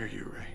hear you, Ray.